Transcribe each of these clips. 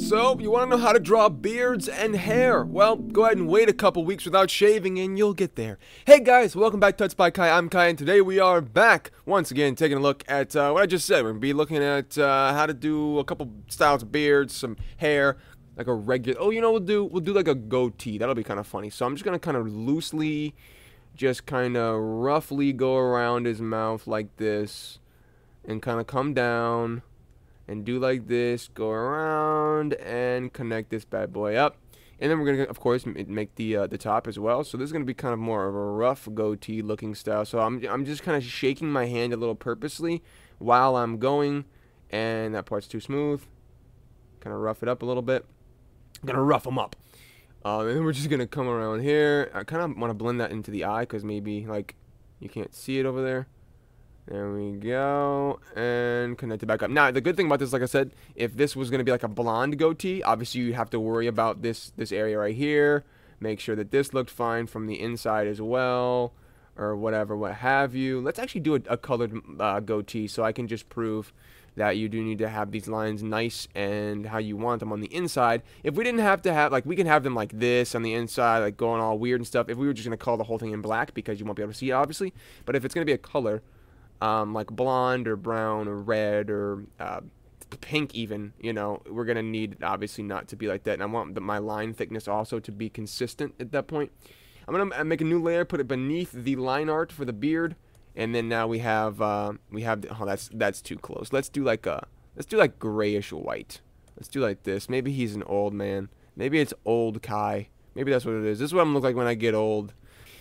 So, you want to know how to draw beards and hair? Well, go ahead and wait a couple weeks without shaving and you'll get there. Hey guys, welcome back to Tuts by Kai. I'm Kai and today we are back once again taking a look at uh, what I just said. We're going to be looking at uh, how to do a couple styles of beards, some hair, like a regular... Oh, you know, we'll do, we'll do like a goatee. That'll be kind of funny. So I'm just going to kind of loosely, just kind of roughly go around his mouth like this and kind of come down and do like this, go around and connect this bad boy up. And then we're to, of course, make the uh, the top as well. So this is to be kind of more of a rough goatee looking style. So I'm, I'm just kind of shaking my hand a little purposely while I'm going. And that part's too smooth. Kind of rough it up a little bit. I'm to rough them up. Um, and then we're just to come around here. I kind of want to blend that into the eye because maybe, like, you can't see it over there. There we go. And connect it back up. Now, the good thing about this, like I said, if this was going to be like a blonde goatee, obviously you have to worry about this, this area right here. Make sure that this looked fine from the inside as well. Or whatever, what have you. Let's actually do a, a colored uh, goatee so I can just prove that you do need to have these lines nice and how you want them on the inside. If we didn't have to have, like, we can have them like this on the inside, like going all weird and stuff. If we were just going to color the whole thing in black because you won't be able to see it, obviously. But if it's going to be a color, um, like blonde or brown or red or uh, pink even, you know, we're going to need obviously not to be like that. And I want the, my line thickness also to be consistent at that point. I'm going to make a new layer, put it beneath the line art for the beard. And then now we have, uh, we have, oh, that's, that's too close. Let's do like a, let's do like grayish white. Let's do like this. Maybe he's an old man. Maybe it's old Kai. Maybe that's what it is. This is what I'm look like when I get old.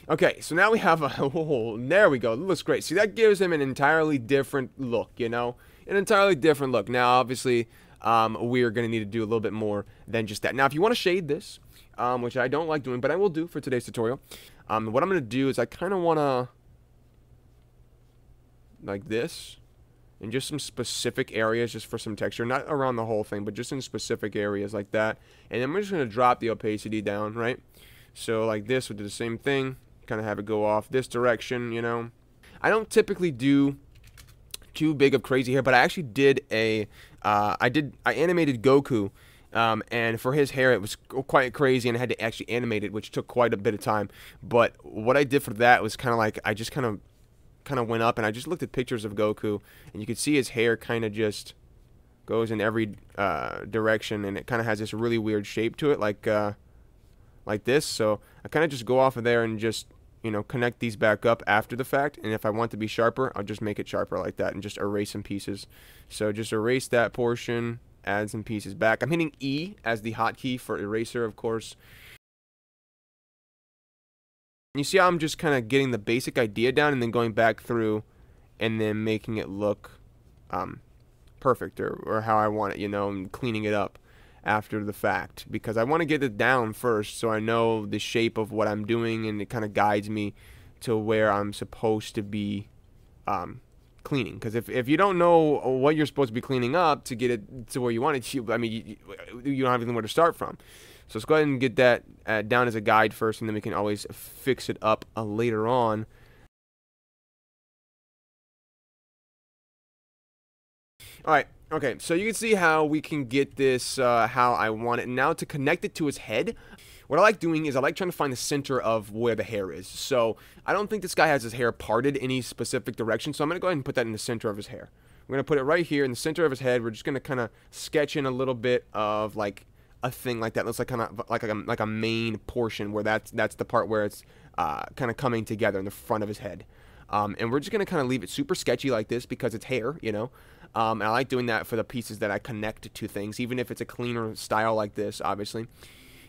Okay, so now we have a, oh, there we go, it looks great. See, that gives him an entirely different look, you know? An entirely different look. Now, obviously, um, we're going to need to do a little bit more than just that. Now, if you want to shade this, um, which I don't like doing, but I will do for today's tutorial, um, what I'm going to do is I kind of want to, like this, in just some specific areas, just for some texture. Not around the whole thing, but just in specific areas like that. And then we're just going to drop the opacity down, right? So like this, we'll do the same thing kind of have it go off this direction, you know. I don't typically do too big of crazy hair, but I actually did a, uh, I did, I animated Goku, um, and for his hair it was quite crazy, and I had to actually animate it, which took quite a bit of time. But what I did for that was kind of like I just kind of, kind of went up, and I just looked at pictures of Goku, and you could see his hair kind of just goes in every uh, direction, and it kind of has this really weird shape to it, like, uh, like this. So I kind of just go off of there and just you know, connect these back up after the fact. And if I want to be sharper, I'll just make it sharper like that and just erase some pieces. So just erase that portion, add some pieces back. I'm hitting E as the hotkey for eraser, of course. You see how I'm just kind of getting the basic idea down and then going back through and then making it look um, perfect or, or how I want it, you know, and cleaning it up after the fact because I want to get it down first so I know the shape of what I'm doing and it kind of guides me to where I'm supposed to be um, cleaning. Because if, if you don't know what you're supposed to be cleaning up to get it to where you want it to, I mean, you, you don't have anything where to start from. So let's go ahead and get that uh, down as a guide first, and then we can always fix it up uh, later on. All right, Okay, so you can see how we can get this uh, how I want it. Now to connect it to his head, what I like doing is I like trying to find the center of where the hair is. So I don't think this guy has his hair parted any specific direction, so I'm going to go ahead and put that in the center of his hair. We're going to put it right here in the center of his head. We're just going to kind of sketch in a little bit of like a thing like that. Looks like kind of like a, like a main portion where that's, that's the part where it's uh, kind of coming together in the front of his head. Um, and we're just going to kind of leave it super sketchy like this because it's hair, you know. Um, I like doing that for the pieces that I connect to things, even if it's a cleaner style like this, obviously.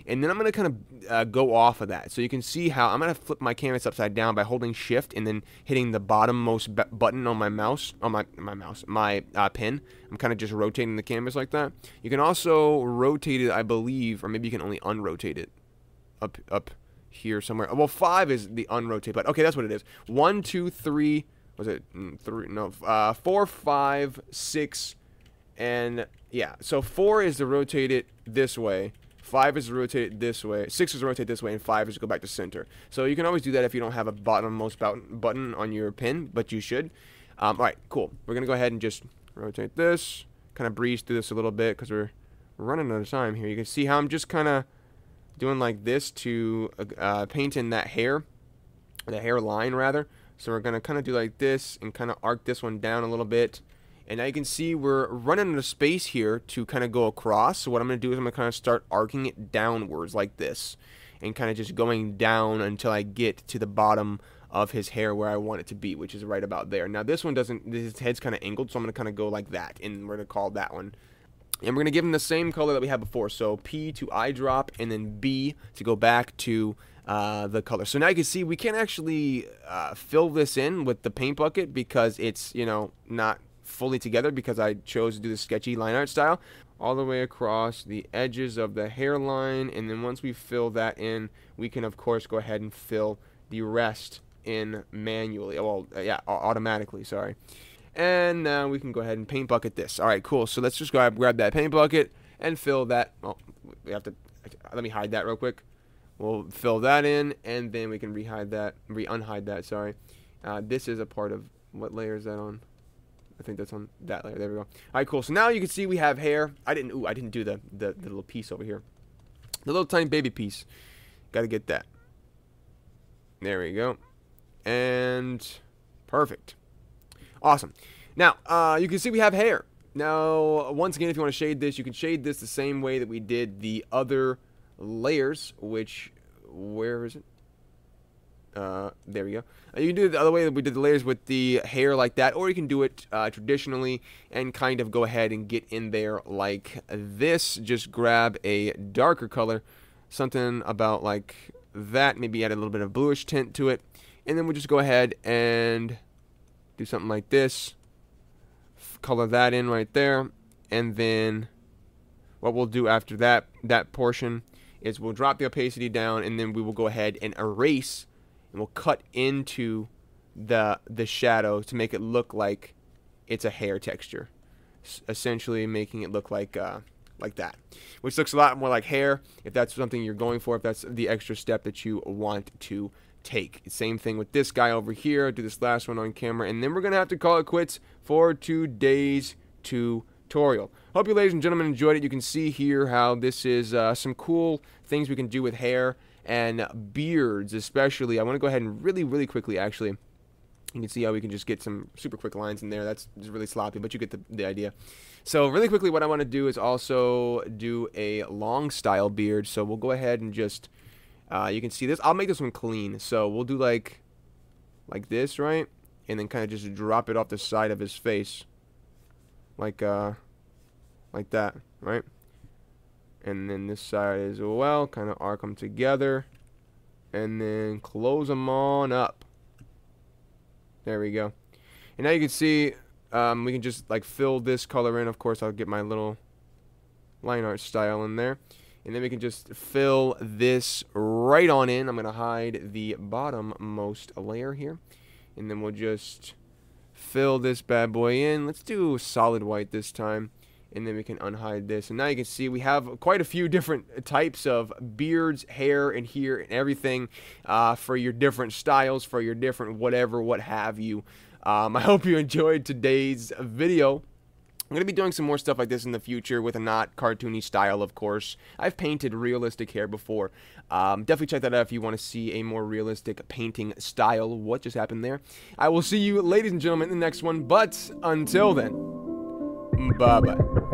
And then I'm going to kind of uh, go off of that. So you can see how I'm going to flip my canvas upside down by holding shift and then hitting the bottommost button on my mouse, on my, my mouse, my uh, pin. I'm kind of just rotating the canvas like that. You can also rotate it, I believe, or maybe you can only unrotate it up, up here somewhere. Well, five is the unrotate, but okay, that's what it is. One, two, three, was it mm, three? No, uh, four, five, six, and yeah. So four is to rotate it this way. Five is to rotate it this way. Six is to rotate this way, and five is to go back to center. So you can always do that if you don't have a bottommost button button on your pin, but you should. Um, all right, cool. We're gonna go ahead and just rotate this. Kind of breeze through this a little bit because we're running out of time here. You can see how I'm just kind of doing like this to uh, paint in that hair, the hairline rather. So we're going to kind of do like this and kind of arc this one down a little bit. And now you can see we're running out of space here to kind of go across. So what I'm going to do is I'm going to kind of start arcing it downwards like this. And kind of just going down until I get to the bottom of his hair where I want it to be, which is right about there. Now this one doesn't, his head's kind of angled, so I'm going to kind of go like that. And we're going to call that one and we're going to give them the same color that we had before. So P to eye drop, and then B to go back to uh, the color. So now you can see we can't actually uh, fill this in with the paint bucket because it's, you know, not fully together because I chose to do the sketchy line art style. All the way across the edges of the hairline, and then once we fill that in, we can of course go ahead and fill the rest in manually. Well, yeah, automatically, sorry. And now we can go ahead and paint bucket this. All right, cool. So let's just grab, grab that paint bucket and fill that. Oh, we have to, let me hide that real quick. We'll fill that in, and then we can rehide that, re-unhide that, sorry. Uh, this is a part of, what layer is that on? I think that's on that layer. There we go. All right, cool. So now you can see we have hair. I didn't, ooh, I didn't do the, the, the little piece over here. The little tiny baby piece. Got to get that. There we go. And perfect. Awesome. Now, uh, you can see we have hair. Now, once again, if you want to shade this, you can shade this the same way that we did the other layers, which, where is it? Uh, there we go. Uh, you can do it the other way that we did the layers with the hair like that, or you can do it uh, traditionally and kind of go ahead and get in there like this. Just grab a darker color, something about like that, maybe add a little bit of bluish tint to it, and then we'll just go ahead and do something like this. Color that in right there. And then what we'll do after that that portion is we'll drop the opacity down and then we will go ahead and erase and we'll cut into the the shadow to make it look like it's a hair texture. Essentially making it look like uh, like that. Which looks a lot more like hair if that's something you're going for if that's the extra step that you want to take. Same thing with this guy over here. Do this last one on camera. And then we're going to have to call it quits for today's tutorial. Hope you ladies and gentlemen enjoyed it. You can see here how this is uh, some cool things we can do with hair and beards especially. I want to go ahead and really, really quickly actually you can see how we can just get some super quick lines in there. That's really sloppy, but you get the, the idea. So really quickly, what I want to do is also do a long style beard. So we'll go ahead and just uh, you can see this. I'll make this one clean. So we'll do like, like this, right? And then kind of just drop it off the side of his face. Like, uh, like that, right? And then this side as well. Kind of arc them together. And then close them on up. There we go. And now you can see, um, we can just like fill this color in. Of course, I'll get my little line art style in there. And then we can just fill this right on in. I'm going to hide the bottom-most layer here. And then we'll just fill this bad boy in. Let's do solid white this time. And then we can unhide this. And now you can see we have quite a few different types of beards, hair, and here, and everything uh, for your different styles, for your different whatever, what have you. Um, I hope you enjoyed today's video. I'm going to be doing some more stuff like this in the future with a not cartoony style, of course. I've painted realistic hair before. Um, definitely check that out if you want to see a more realistic painting style. What just happened there? I will see you, ladies and gentlemen, in the next one. But until then, bye-bye.